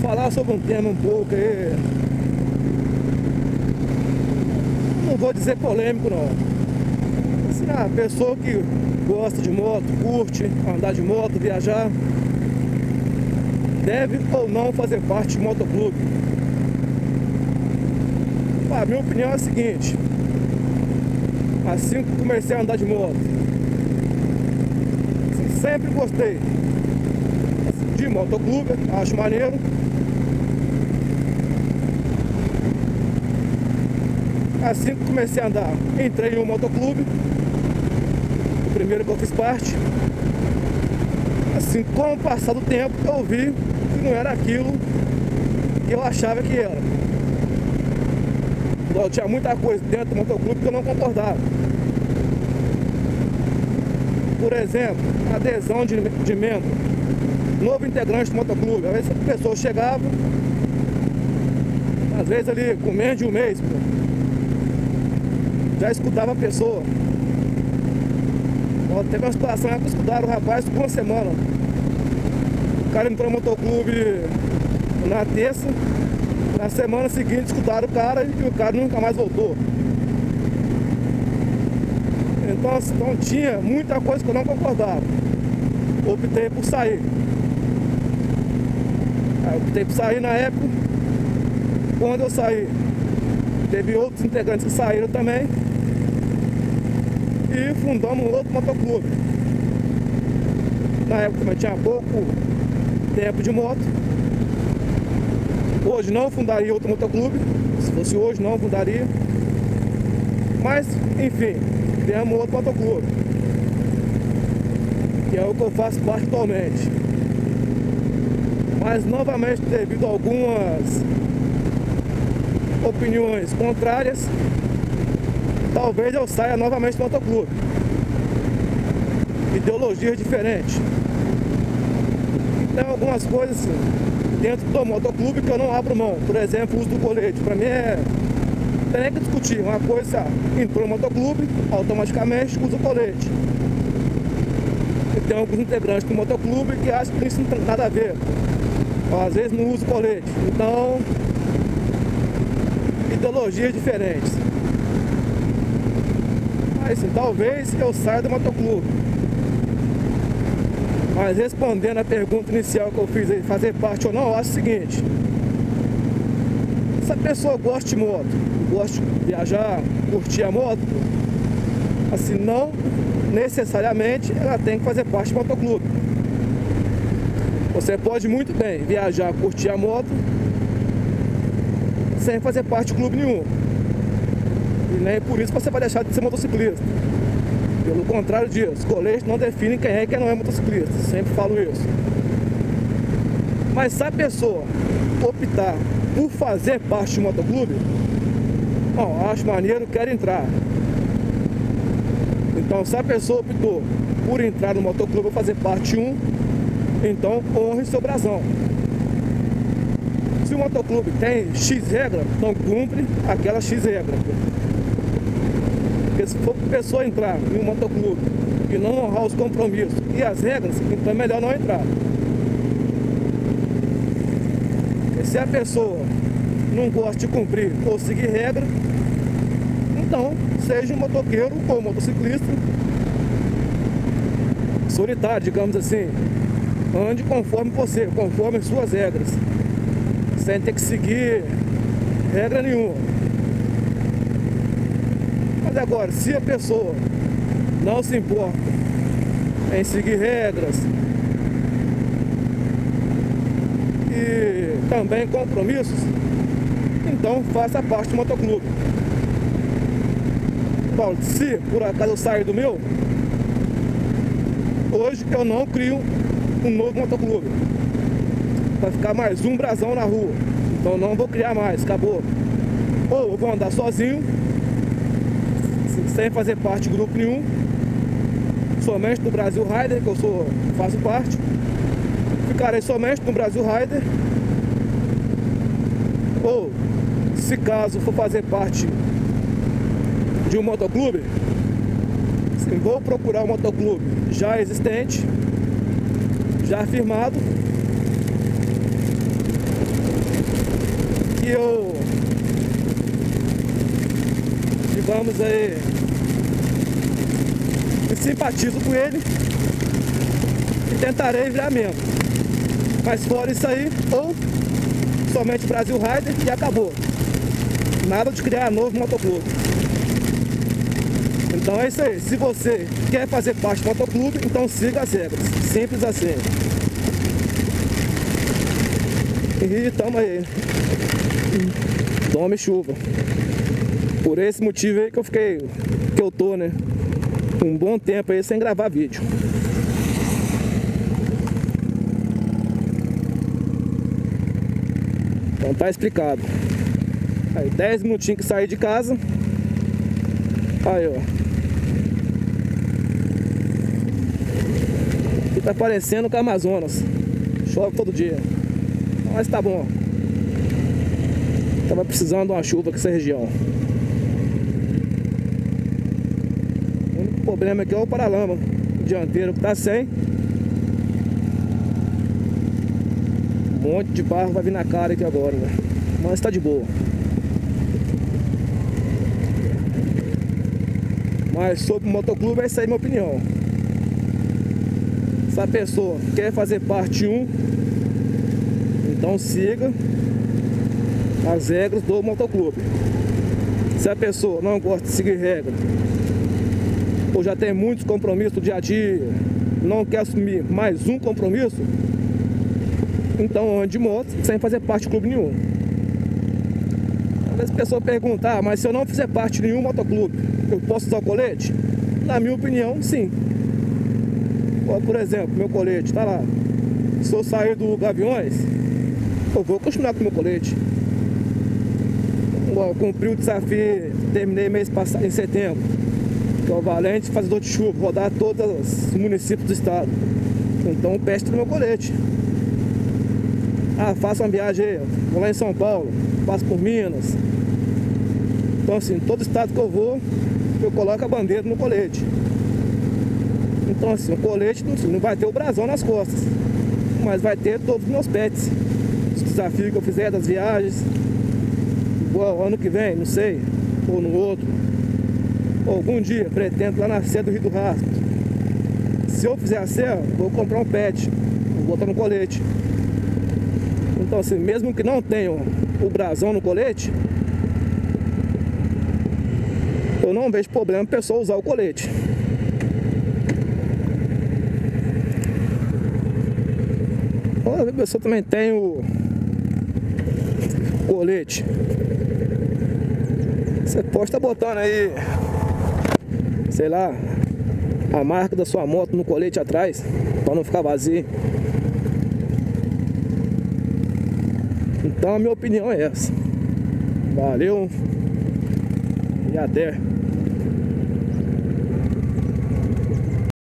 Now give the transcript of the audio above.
Falar sobre um tema um pouco aí. Não vou dizer polêmico não. Assim, a pessoa que gosta de moto, curte andar de moto, viajar, deve ou não fazer parte de motoclube. A minha opinião é a seguinte. Assim que comecei a andar de moto, assim, sempre gostei de motoclube, acho maneiro. Assim que comecei a andar, entrei em um motoclube, que eu fiz parte. Assim, com o passar do tempo, eu vi que não era aquilo que eu achava que era. Eu tinha muita coisa dentro do motoclube que eu não concordava. Por exemplo, adesão de, de membro novo integrante do motoclube. Às vezes a pessoa chegava, às vezes ali com menos de um mês, pô, já escutava a pessoa. Teve uma situação que escutaram o rapaz por uma semana. O cara entrou no motoclube na terça, na semana seguinte escutaram o cara e o cara nunca mais voltou. Então, assim, então tinha muita coisa que eu não concordava. Optei por sair. Aí optei por sair na época. Quando eu saí, teve outros integrantes que saíram também. E fundamos um outro motoclube. Na época eu tinha pouco tempo de moto. Hoje não fundaria outro motoclube. Se fosse hoje, não fundaria. Mas, enfim, temos outro motoclube. Que é o que eu faço parte atualmente. Mas, novamente, devido a algumas opiniões contrárias, talvez eu saia novamente do motoclube. Ideologias diferentes. Tem algumas coisas assim, dentro do motoclube que eu não abro mão. Por exemplo, o uso do colete. Para mim é. Tem nem que discutir. Uma coisa, entrou no motoclube, automaticamente usa o colete. E tem alguns integrantes do motoclube que acham que isso não tem nada a ver. Às vezes não usa o colete. Então, ideologias diferentes. Talvez eu saia do motoclube. Mas respondendo a pergunta inicial que eu fiz aí, fazer parte ou não, eu acho o seguinte. Se a pessoa gosta de moto, gosta de viajar, curtir a moto, assim, não necessariamente ela tem que fazer parte do motoclube. Você pode muito bem viajar, curtir a moto, sem fazer parte de clube nenhum. E nem por isso você vai deixar de ser motociclista. Pelo contrário disso, colete não define quem é e quem não é motociclista. Sempre falo isso. Mas se a pessoa optar por fazer parte de um motoclube, bom, acho maneiro, quero entrar. Então, se a pessoa optou por entrar no motoclube ou fazer parte 1, então honre seu brasão. Se o motoclube tem X regra, então cumpre aquela X regra. Porque se for pessoa entrar em um motoclube e não honrar os compromissos e as regras, então é melhor não entrar. Porque se a pessoa não gosta de cumprir ou seguir regra, então seja um motoqueiro ou motociclista solitário, digamos assim. Ande conforme você, conforme as suas regras. Sem ter que seguir regra nenhuma. Agora, se a pessoa não se importa em seguir regras e também compromissos, então faça parte do motoclube. Paulo, se por acaso eu sair do meu, hoje eu não crio um novo motoclube. Vai ficar mais um brasão na rua. Então não vou criar mais, acabou. Ou eu vou andar sozinho, sem fazer parte de grupo nenhum. somente no Brasil Rider, que eu sou, faço parte. Ficarei somente no Brasil Rider. Ou, se caso for fazer parte de um motoclube, sim, vou procurar um motoclube já existente, já firmado, que eu digamos aí simpatizo com ele e tentarei virar membro. Mas fora isso aí, ou somente Brasil Rider e acabou. Nada de criar novo motoclube. Então é isso aí. Se você quer fazer parte do motoclube, então siga as regras. Simples assim. E tamo aí. Tome chuva. Por esse motivo aí que eu fiquei. Que eu tô, né? Um bom tempo aí sem gravar vídeo. Então tá explicado. Aí 10 minutinhos que saí de casa. Aí, ó. Aqui tá parecendo com Amazonas. Chove todo dia. Mas tá bom. Tava precisando de uma chuva com essa região. O único problema aqui é o paralama. O dianteiro que tá sem. Um monte de barro vai vir na cara aqui agora, né? Mas tá de boa. Mas sobre o motoclube, é a minha opinião. Se a pessoa quer fazer parte 1, então siga as regras do motoclube. Se a pessoa não gosta de seguir regras, ou já tem muitos compromissos do dia a dia, não quer assumir mais um compromisso, então ande de moto sem fazer parte de clube nenhum. Às vezes a pessoa pergunta, ah, mas se eu não fizer parte de nenhum motoclube, eu posso usar o colete? Na minha opinião, sim. Por exemplo, meu colete está lá. Se eu sair do Gaviões, eu vou continuar com o meu colete. Eu cumpri o desafio, terminei mês passado, em setembro, o Valente Fazedor de Chuva, rodar todos os municípios do estado. Então peste no meu colete. Ah, faço uma viagem vou lá em São Paulo, passo por Minas. Então assim, todo estado que eu vou, eu coloco a bandeira no colete. Então assim, o colete não, não vai ter o brasão nas costas, mas vai ter todos os meus pets. Os desafios que eu fizer das viagens. Igual ano que vem, não sei, ou no outro. Algum dia pretendo lá na Serra do Rio do Rastro. Se eu fizer a serra, vou comprar um pet, vou botar no colete. Então assim, mesmo que não tenha o brasão no colete, eu não vejo problema a pessoa usar o colete. A pessoa também tem o colete. Você pode estar botando aí, sei lá, a marca da sua moto no colete atrás, para não ficar vazio. Então a minha opinião é essa. Valeu e até.